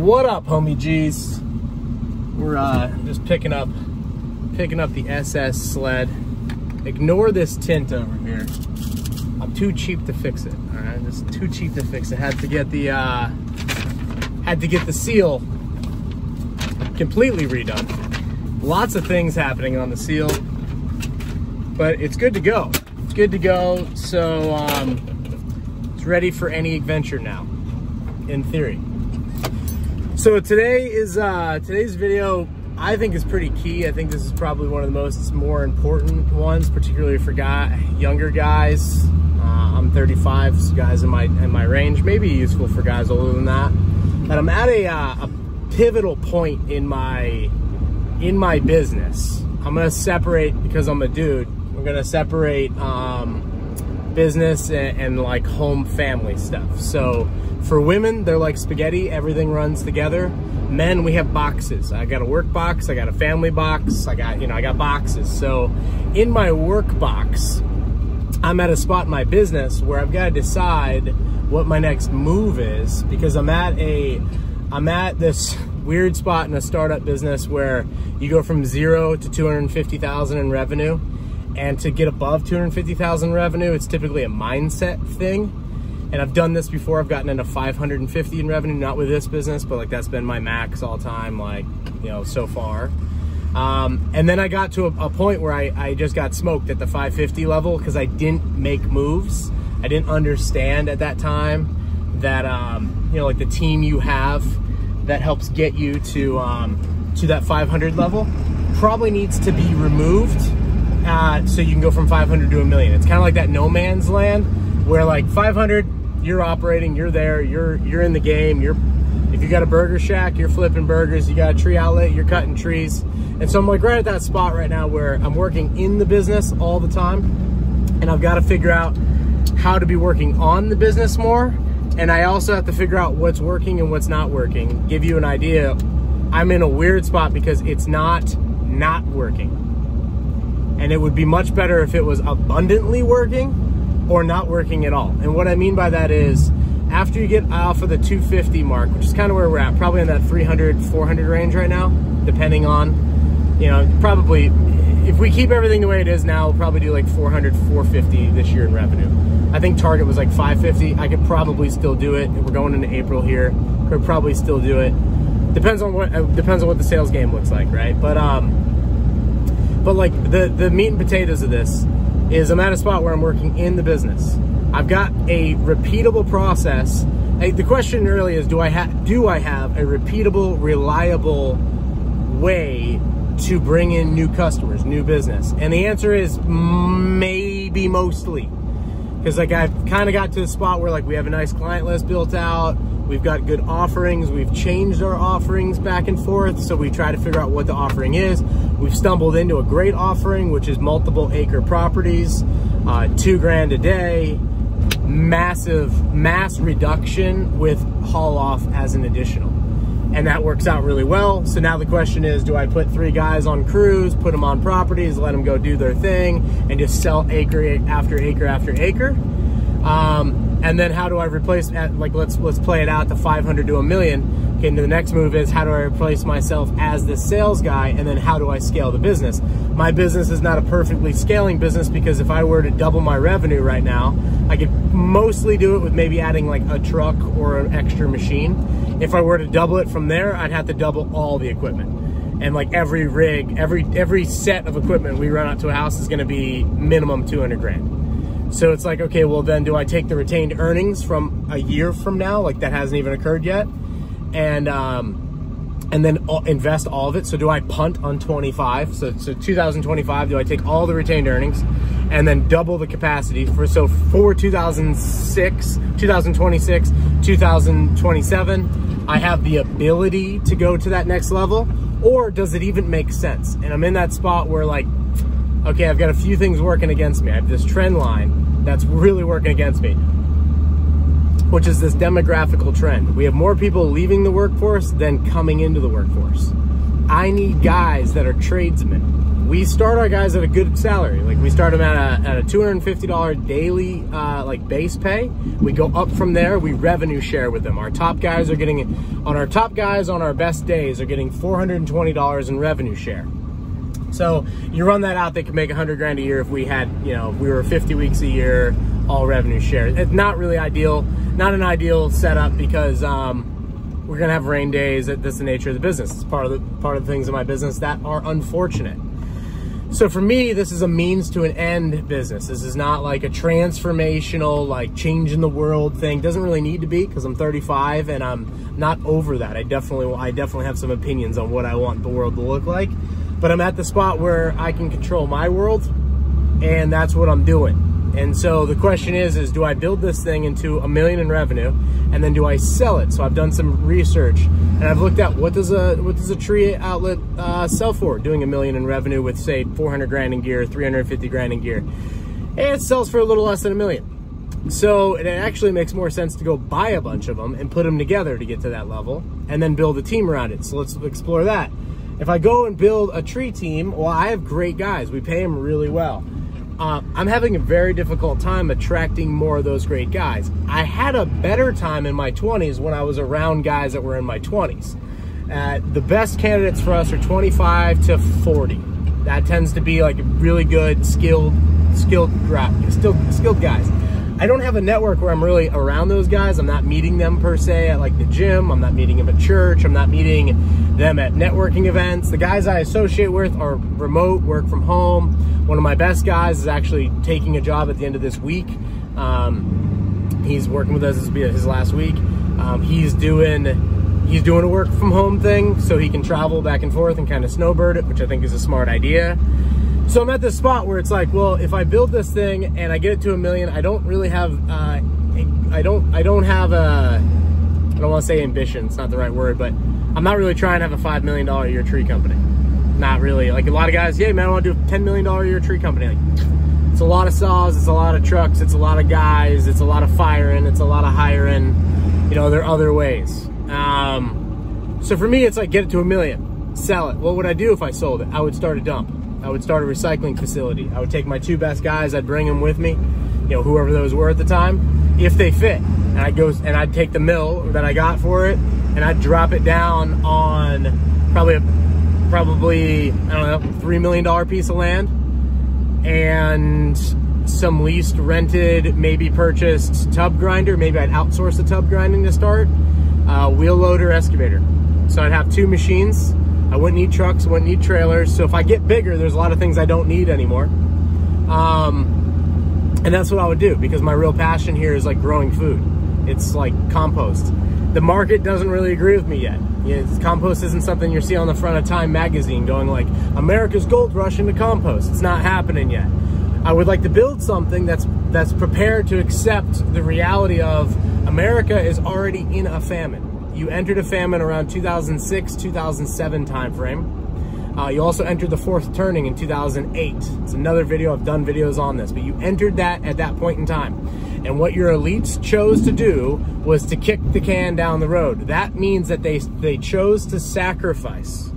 What up, homie G's? We're uh, just picking up, picking up the SS sled. Ignore this tint over here. I'm too cheap to fix it. All right, just too cheap to fix it. Had to get the, uh, had to get the seal completely redone. Lots of things happening on the seal, but it's good to go. It's good to go. So um, it's ready for any adventure now, in theory. So today is uh, today's video. I think is pretty key. I think this is probably one of the most more important ones, particularly for guy younger guys. Uh, I'm 35, so guys in my in my range, maybe useful for guys older than that. But I'm at a, uh, a pivotal point in my in my business. I'm gonna separate because I'm a dude. I'm gonna separate um, business and, and like home family stuff. So for women, they're like spaghetti, everything runs together. Men, we have boxes. I got a work box, I got a family box, I got, you know, I got boxes. So in my work box, I'm at a spot in my business where I've got to decide what my next move is because I'm at a, I'm at this weird spot in a startup business where you go from zero to 250,000 in revenue. And to get above 250,000 revenue, it's typically a mindset thing and I've done this before. I've gotten into 550 in revenue, not with this business, but like that's been my max all time, like, you know, so far. Um, and then I got to a, a point where I, I, just got smoked at the 550 level because I didn't make moves. I didn't understand at that time that, um, you know, like the team you have that helps get you to, um, to that 500 level probably needs to be removed uh, so you can go from 500 to a million. It's kind of like that no man's land where like 500 you're operating, you're there, you're you're in the game, you're if you got a burger shack, you're flipping burgers, you got a tree outlet, you're cutting trees. And so I'm like right at that spot right now where I'm working in the business all the time and I've got to figure out how to be working on the business more. And I also have to figure out what's working and what's not working. Give you an idea. I'm in a weird spot because it's not not working. And it would be much better if it was abundantly working or not working at all. And what I mean by that is after you get off of the 250 mark, which is kind of where we're at, probably in that 300, 400 range right now, depending on, you know, probably, if we keep everything the way it is now, we'll probably do like 400, 450 this year in revenue. I think target was like 550. I could probably still do it. We're going into April here. Could probably still do it. Depends on what, uh, depends on what the sales game looks like, right? But, um, but like the, the meat and potatoes of this, is I'm at a spot where I'm working in the business. I've got a repeatable process. The question really is, do I have do I have a repeatable, reliable way to bring in new customers, new business? And the answer is maybe mostly. Because like I've kind of got to a spot where like we have a nice client list built out, we've got good offerings, we've changed our offerings back and forth, so we try to figure out what the offering is. We've stumbled into a great offering, which is multiple acre properties, uh, two grand a day, massive mass reduction with haul off as an additional. And that works out really well. So now the question is, do I put three guys on crews, put them on properties, let them go do their thing, and just sell acre after acre after acre? Um, and then how do I replace, like let's let's play it out to 500 to a million Okay, the next move is how do I replace myself as the sales guy and then how do I scale the business? My business is not a perfectly scaling business because if I were to double my revenue right now, I could mostly do it with maybe adding like a truck or an extra machine. If I were to double it from there, I'd have to double all the equipment. And like every rig, every every set of equipment we run out to a house is gonna be minimum 200 grand. So it's like, okay, well then do I take the retained earnings from a year from now? Like that hasn't even occurred yet and um, and then invest all of it. So do I punt on 25? So, so 2025, do I take all the retained earnings and then double the capacity for, so for 2006, 2026, 2027, I have the ability to go to that next level or does it even make sense? And I'm in that spot where like, okay, I've got a few things working against me. I have this trend line that's really working against me which is this demographical trend. We have more people leaving the workforce than coming into the workforce. I need guys that are tradesmen, we start our guys at a good salary. Like we start them at a, at a $250 daily uh, like base pay. We go up from there. We revenue share with them. Our top guys are getting on our top guys on our best days are getting $420 in revenue share. So you run that out, they could make 100 grand a year if we had, you know, we were 50 weeks a year, all revenue share. It's not really ideal, not an ideal setup because um, we're gonna have rain days. That's the nature of the business. It's part of the part of the things in my business that are unfortunate. So for me, this is a means to an end business. This is not like a transformational, like changing the world thing. Doesn't really need to be because I'm 35 and I'm not over that. I definitely, I definitely have some opinions on what I want the world to look like but I'm at the spot where I can control my world and that's what I'm doing. And so the question is, is do I build this thing into a million in revenue and then do I sell it? So I've done some research and I've looked at what does a, what does a tree outlet uh, sell for doing a million in revenue with say 400 grand in gear, 350 grand in gear. And it sells for a little less than a million. So it actually makes more sense to go buy a bunch of them and put them together to get to that level and then build a team around it. So let's explore that. If I go and build a tree team, well, I have great guys. We pay them really well. Uh, I'm having a very difficult time attracting more of those great guys. I had a better time in my 20s when I was around guys that were in my 20s. Uh, the best candidates for us are 25 to 40. That tends to be like a really good, skilled, skilled, skilled, skilled guys. I don't have a network where I'm really around those guys. I'm not meeting them per se at like the gym. I'm not meeting them at church. I'm not meeting them at networking events. The guys I associate with are remote, work from home. One of my best guys is actually taking a job at the end of this week. Um, he's working with us. This will be his last week. Um, he's doing he's doing a work from home thing so he can travel back and forth and kind of snowbird it, which I think is a smart idea. So I'm at this spot where it's like, well, if I build this thing and I get it to a million, I don't really have, uh, I don't, I don't have a, I don't want to say ambition. It's not the right word, but I'm not really trying to have a five million dollar a year tree company. Not really. Like a lot of guys, yeah, man, I want to do a ten million dollar a year tree company. Like, it's a lot of saws, it's a lot of trucks, it's a lot of guys, it's a lot of firing, it's a lot of hiring. You know, there are other ways. Um, so for me, it's like get it to a million, sell it. What would I do if I sold it? I would start a dump. I would start a recycling facility. I would take my two best guys, I'd bring them with me, you know, whoever those were at the time, if they fit. And I'd go and I'd take the mill that I got for it and I'd drop it down on probably a, probably, I don't know, $3 million piece of land and some leased, rented, maybe purchased tub grinder. Maybe I'd outsource the tub grinding to start. Uh, wheel loader, excavator. So I'd have two machines I wouldn't need trucks, I wouldn't need trailers. So if I get bigger, there's a lot of things I don't need anymore. Um, and that's what I would do because my real passion here is like growing food. It's like compost. The market doesn't really agree with me yet. Compost isn't something you see on the front of Time magazine going like, America's gold rush into compost. It's not happening yet. I would like to build something that's that's prepared to accept the reality of America is already in a famine. You entered a famine around 2006, 2007 timeframe. Uh, you also entered the fourth turning in 2008. It's another video, I've done videos on this, but you entered that at that point in time. And what your elites chose to do was to kick the can down the road. That means that they, they chose to sacrifice.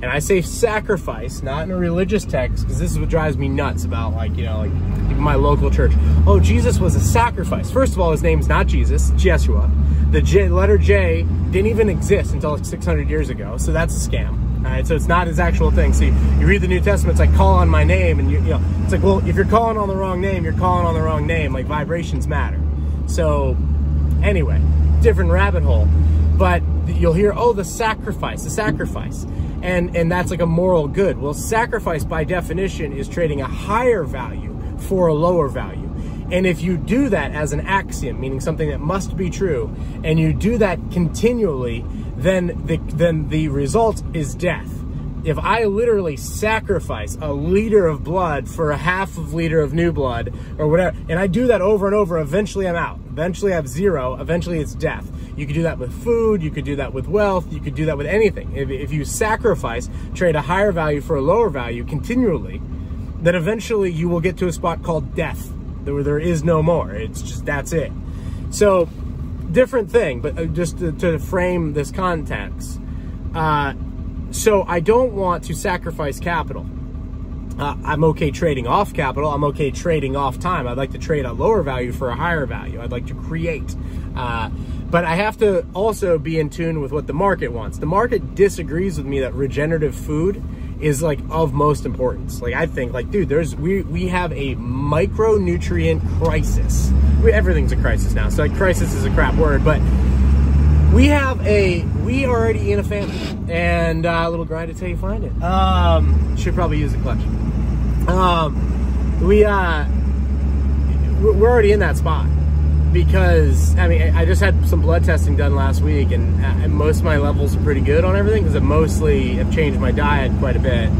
And I say sacrifice, not in a religious text, because this is what drives me nuts about like, you know, like my local church. Oh, Jesus was a sacrifice. First of all, his name's not Jesus, Jeshua. The J, letter J didn't even exist until 600 years ago, so that's a scam. All right, so it's not his actual thing. See, you read the New Testament, it's like call on my name, and you, you know, it's like, well, if you're calling on the wrong name, you're calling on the wrong name. Like vibrations matter. So, anyway, different rabbit hole. But you'll hear, oh, the sacrifice, the sacrifice, and and that's like a moral good. Well, sacrifice by definition is trading a higher value for a lower value. And if you do that as an axiom, meaning something that must be true, and you do that continually, then the, then the result is death. If I literally sacrifice a liter of blood for a half of liter of new blood or whatever, and I do that over and over, eventually I'm out. Eventually I have zero. Eventually it's death. You could do that with food. You could do that with wealth. You could do that with anything. If, if you sacrifice, trade a higher value for a lower value continually, then eventually you will get to a spot called death there, there is no more. It's just, that's it. So, different thing, but uh, just to, to frame this context. Uh, so I don't want to sacrifice capital. Uh, I'm okay trading off capital. I'm okay trading off time. I'd like to trade a lower value for a higher value. I'd like to create. Uh, but I have to also be in tune with what the market wants. The market disagrees with me that regenerative food is like of most importance. Like I think like dude, there's we we have a micronutrient crisis. We, everything's a crisis now. So like crisis is a crap word, but we have a we already in a famine and uh, a little grind until you find it. Um, should probably use the clutch. Um, we uh, we're already in that spot because I mean I just had some blood testing done last week and, uh, and most of my levels are pretty good on everything because I mostly have changed my diet quite a bit.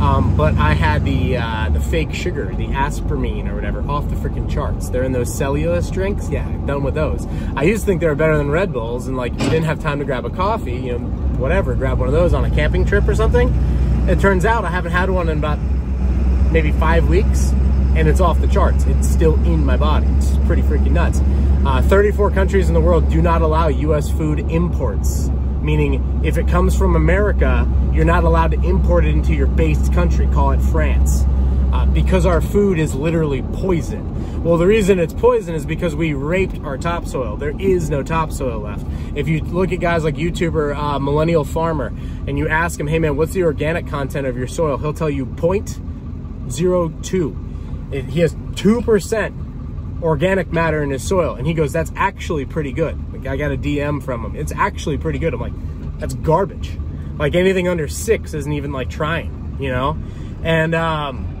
Um, but I had the uh, the fake sugar, the aspirine or whatever, off the freaking charts. They're in those Celsius drinks. Yeah, done with those. I used to think they were better than Red Bulls, and like you didn't have time to grab a coffee, you know, whatever, grab one of those on a camping trip or something. It turns out I haven't had one in about maybe five weeks, and it's off the charts. It's still in my body. It's pretty freaking nuts. Uh, 34 countries in the world do not allow U.S. food imports meaning if it comes from America, you're not allowed to import it into your base country, call it France, uh, because our food is literally poison. Well, the reason it's poison is because we raped our topsoil. There is no topsoil left. If you look at guys like YouTuber uh, Millennial Farmer and you ask him, hey man, what's the organic content of your soil? He'll tell you 0.02. It, he has 2% organic matter in his soil. And he goes, that's actually pretty good. Like I got a DM from him. It's actually pretty good. I'm like, that's garbage. Like anything under six isn't even like trying, you know? And, um,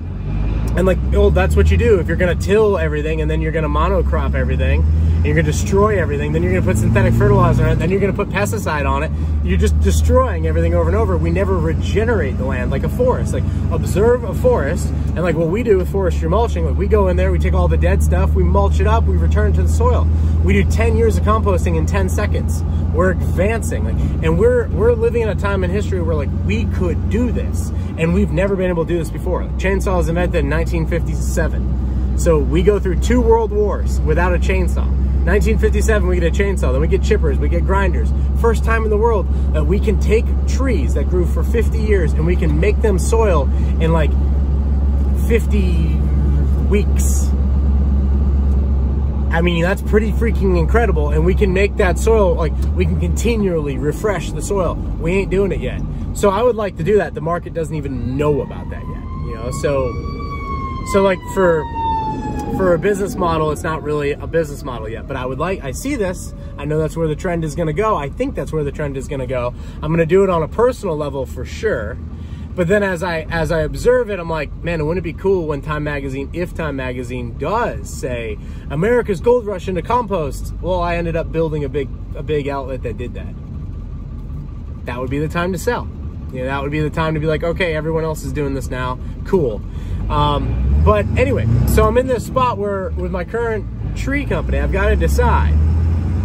and like, oh, that's what you do. If you're gonna till everything and then you're gonna monocrop everything, you're gonna destroy everything, then you're gonna put synthetic fertilizer on it, then you're gonna put pesticide on it. You're just destroying everything over and over. We never regenerate the land like a forest. Like observe a forest, and like what we do with forestry mulching, like we go in there, we take all the dead stuff, we mulch it up, we return it to the soil. We do 10 years of composting in 10 seconds. We're advancing, like, and we're we're living in a time in history where like we could do this, and we've never been able to do this before. Like, chainsaw was invented in 1957. So we go through two world wars without a chainsaw. 1957, we get a chainsaw, then we get chippers, we get grinders. First time in the world that we can take trees that grew for 50 years and we can make them soil in like 50 weeks. I mean, that's pretty freaking incredible. And we can make that soil, like, we can continually refresh the soil. We ain't doing it yet. So I would like to do that. The market doesn't even know about that yet, you know? So so like for for a business model, it's not really a business model yet, but I would like, I see this, I know that's where the trend is gonna go. I think that's where the trend is gonna go. I'm gonna do it on a personal level for sure. But then as I as I observe it, I'm like, man, wouldn't it be cool when Time Magazine, if Time Magazine does say America's gold rush into compost? Well, I ended up building a big a big outlet that did that. That would be the time to sell. You know, that would be the time to be like, okay, everyone else is doing this now. Cool. Um, but anyway, so I'm in this spot where with my current tree company, I've got to decide,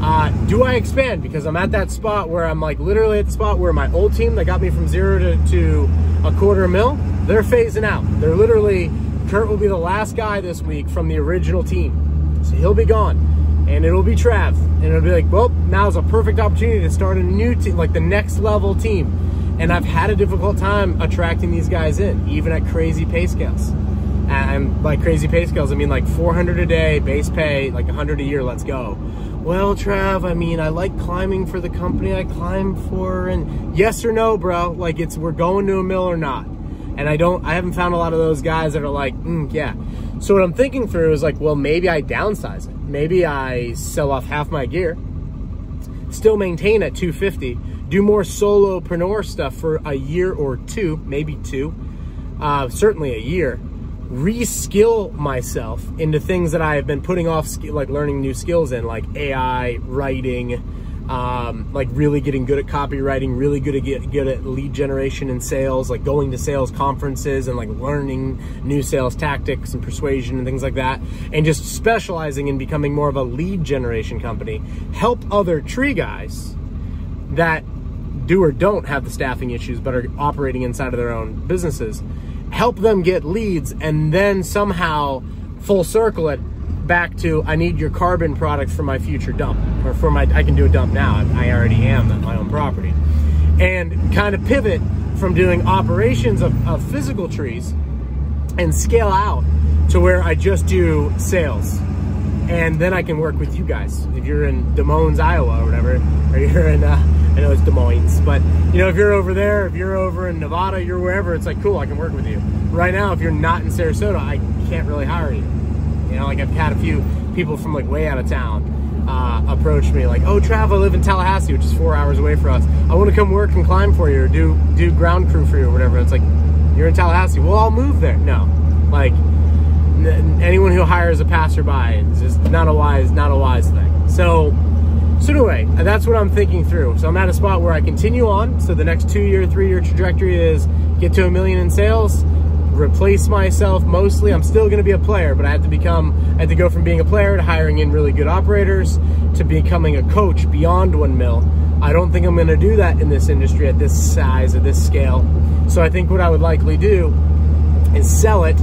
uh, do I expand? Because I'm at that spot where I'm like literally at the spot where my old team that got me from zero to, to a quarter mil, they're phasing out. They're literally, Kurt will be the last guy this week from the original team. So he'll be gone and it'll be Trav. And it'll be like, well, now's a perfect opportunity to start a new team, like the next level team. And I've had a difficult time attracting these guys in, even at crazy pay scales. And like crazy pay scales, I mean like 400 a day, base pay, like 100 a year, let's go. Well, Trav, I mean, I like climbing for the company I climb for, and yes or no, bro, like it's, we're going to a mill or not. And I don't, I haven't found a lot of those guys that are like, mm, yeah. So what I'm thinking through is like, well, maybe I downsize it. Maybe I sell off half my gear, still maintain at 250, do more solopreneur stuff for a year or two, maybe two, uh, certainly a year, reskill myself into things that I have been putting off, like learning new skills in, like AI, writing, um, like really getting good at copywriting, really good at get good at lead generation and sales, like going to sales conferences and like learning new sales tactics and persuasion and things like that, and just specializing in becoming more of a lead generation company. Help other tree guys that do or don't have the staffing issues but are operating inside of their own businesses, help them get leads and then somehow full circle it back to I need your carbon product for my future dump or for my I can do a dump now. I already am on my own property. And kind of pivot from doing operations of, of physical trees and scale out to where I just do sales. And then I can work with you guys. If you're in Des Moines, Iowa or whatever, or you're in, uh, I know it's Des Moines, but you know, if you're over there, if you're over in Nevada, you're wherever, it's like, cool, I can work with you. Right now, if you're not in Sarasota, I can't really hire you. You know, like I've had a few people from like way out of town uh, approach me like, oh, Trav, I live in Tallahassee, which is four hours away for us. I want to come work and climb for you or do, do ground crew for you or whatever. It's like, you're in Tallahassee. Well, I'll move there. No, like anyone who hires a passerby is just not a wise, not a wise thing. So, so anyway, that's what I'm thinking through. So I'm at a spot where I continue on. So the next two year, three year trajectory is get to a million in sales, replace myself mostly. I'm still going to be a player, but I have to become, I have to go from being a player to hiring in really good operators to becoming a coach beyond one mil. I don't think I'm going to do that in this industry at this size, at this scale. So I think what I would likely do is sell it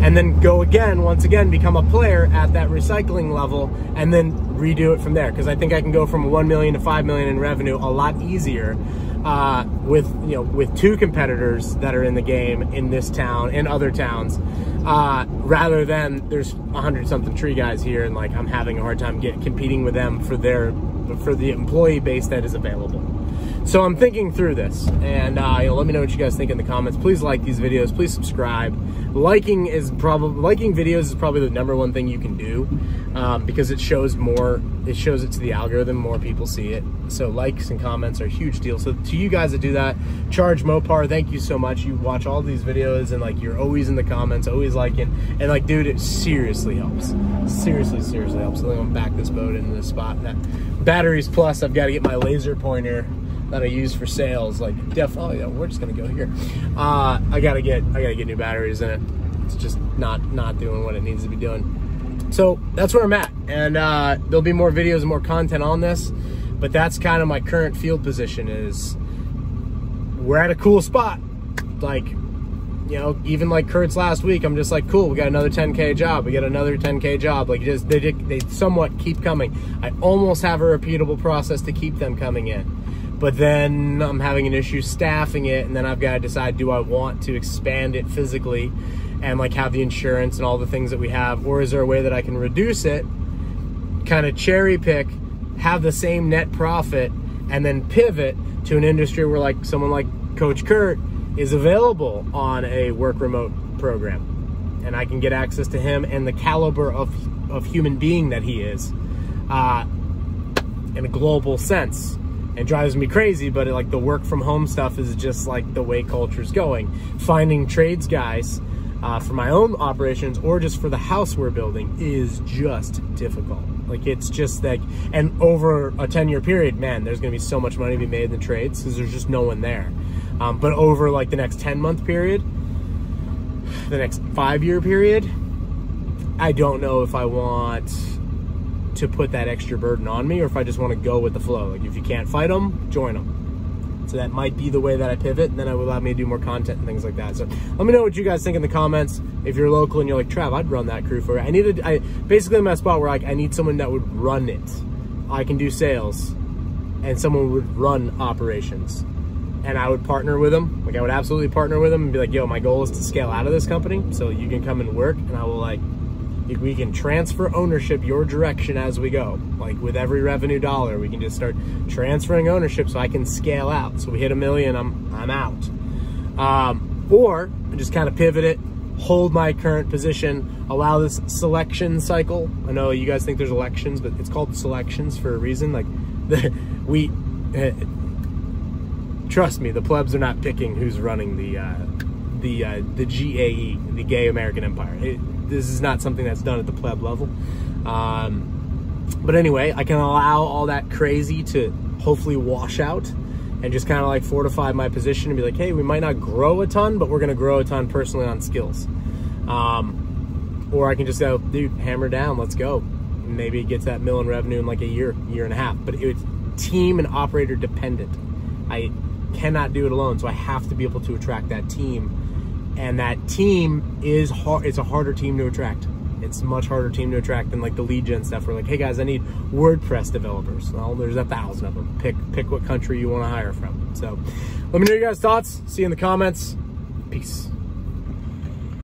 and then go again, once again, become a player at that recycling level and then redo it from there. Because I think I can go from 1 million to 5 million in revenue a lot easier uh, with, you know, with two competitors that are in the game in this town in other towns, uh, rather than there's a hundred something tree guys here and like I'm having a hard time get competing with them for their, for the employee base that is available. So I'm thinking through this, and uh, you know, let me know what you guys think in the comments. Please like these videos. Please subscribe. Liking is probably liking videos is probably the number one thing you can do um, because it shows more. It shows it to the algorithm. More people see it. So likes and comments are a huge deal. So to you guys that do that, charge Mopar. Thank you so much. You watch all these videos and like you're always in the comments, always liking, and like, dude, it seriously helps. Seriously, seriously helps. So I'm gonna back this boat into the spot. That batteries plus, I've got to get my laser pointer that I use for sales. Like definitely, oh, yeah, we're just gonna go here. Uh, I gotta get I gotta get new batteries in it. It's just not not doing what it needs to be doing. So that's where I'm at, and uh, there'll be more videos and more content on this. But that's kind of my current field position. Is we're at a cool spot, like you know, even like Kurt's last week, I'm just like, cool, we got another 10K job. We got another 10K job. Like just, they, they somewhat keep coming. I almost have a repeatable process to keep them coming in but then I'm having an issue staffing it, and then I've got to decide do I want to expand it physically and like have the insurance and all the things that we have, or is there a way that I can reduce it, kind of cherry pick, have the same net profit, and then pivot to an industry where like someone like Coach Kurt is available on a work remote program, and I can get access to him and the caliber of of human being that he is, uh, in a global sense it drives me crazy, but it, like the work from home stuff is just like the way culture's going. Finding trades guys uh, for my own operations or just for the house we're building is just difficult. Like it's just like, and over a 10 year period, man, there's gonna be so much money to be made in the trades because there's just no one there. Um, but over like the next 10 month period, the next five year period, I don't know if I want to put that extra burden on me or if I just want to go with the flow. Like if you can't fight them, join them. So that might be the way that I pivot and then it will allow me to do more content and things like that. So let me know what you guys think in the comments. If you're local and you're like, Trav, I'd run that crew for you. I needed, I basically I'm at a spot where like I need someone that would run it. I can do sales and someone would run operations and I would partner with them. Like I would absolutely partner with them and be like, yo, my goal is to scale out of this company. So you can come and work and I will like we can transfer ownership your direction as we go. Like with every revenue dollar, we can just start transferring ownership so I can scale out. So we hit a million, I'm, I'm out. Um, or just kind of pivot it, hold my current position, allow this selection cycle. I know you guys think there's elections, but it's called selections for a reason. Like the, we, uh, trust me, the plebs are not picking who's running the, uh, the, uh, the GAE, the Gay American Empire. It, this is not something that's done at the pleb level. Um, but anyway, I can allow all that crazy to hopefully wash out and just kind of like fortify my position and be like, hey, we might not grow a ton, but we're going to grow a ton personally on skills. Um, or I can just go, dude, hammer down, let's go. Maybe get that million revenue in like a year, year and a half. But it's team and operator dependent. I cannot do it alone, so I have to be able to attract that team and that team is hard. It's a harder team to attract. It's much harder team to attract than like the lead gen stuff. We're like, hey guys, I need WordPress developers. Well, there's a thousand of them. Pick pick what country you want to hire from. So, let me know your guys' thoughts. See you in the comments. Peace.